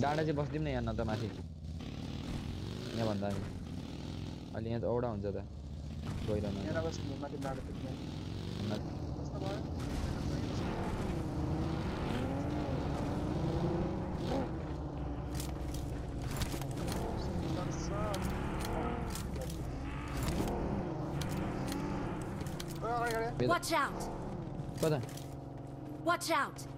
डाँडा चाहिँ बस्दिउँ न यहाँ न त माथि। यहाँ भन्दा नि अहिले यहाँ त औडा हुन्छ त Watch out! कता? Watch out!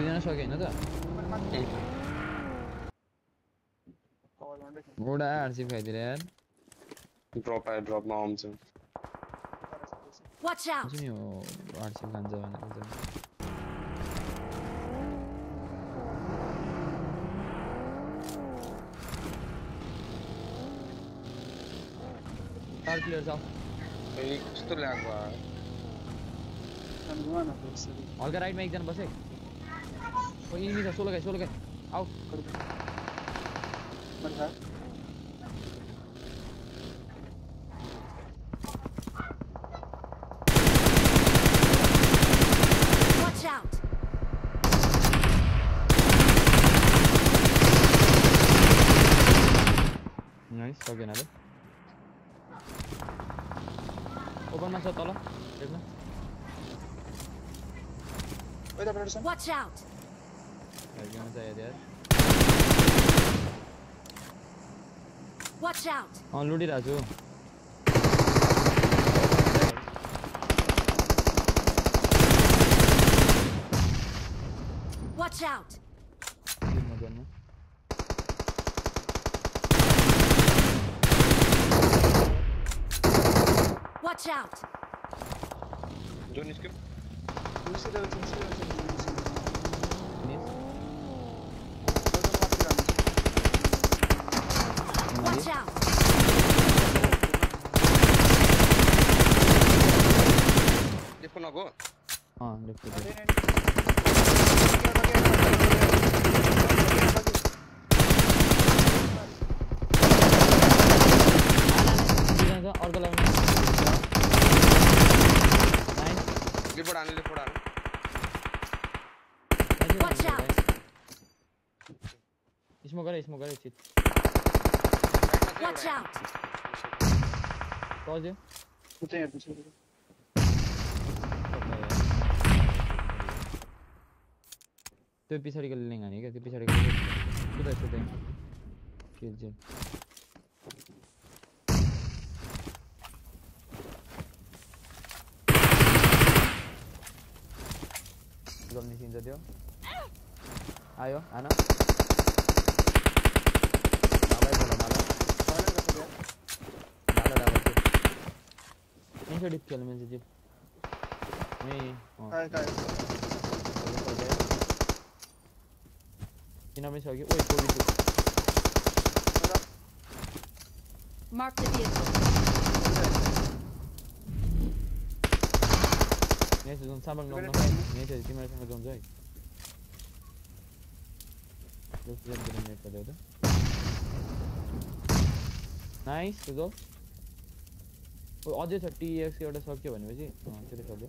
দুজনের সঙ্গে না তো গোড়া আরসি ভাই দিলে ড্রপ আই Watch out. Oh ini ini solo guys, solo guys. Au. Bentar. Watch out. Nice, okay another. Open my shot, Tala. Watch out. There's guns are. Watch out. On Ludi Raju. Watch out. Watch out. Don't escape. अँ left दुईजना छ अर्को लगाउनु nice left हान्नु left हान्नु Watch out! Smoke गरे smoke गरे चित Watch out! पज्यो त्यो पछाडिको लिङ हाने क्या त्यो पछाडिको सुताइ सुताइ चिल चिल गम निस्किन्छ त्यो आयो आन डाबै बोल डाबै डाबै डाबै यहीँ छ डिप खेल्नु अँ किन पनि सक्यो ओइ कोभिड Mark the vehicle. यहाँ चाहिँ जुन सामान नम्न यहीँ चाहिँ तिमीहरूसँग जान्छ है नेट पऱ्यो त नाइस अझै छ टिएक्स एउटा सक्यो भनेपछि त्यसले सक्यो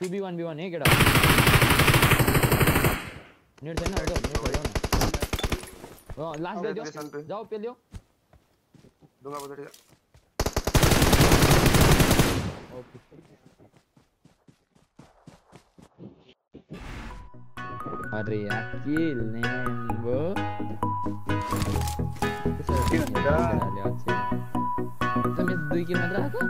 2v1v1 hey get up net से ना हटो नेट हटो ना ओ लास्ट दे दो जाओ पे लियो। दूँगा बता ओके। अरे अकील ने वो किस तरह का डाल दिया अच्छा तुम ये दुई की मदद रखो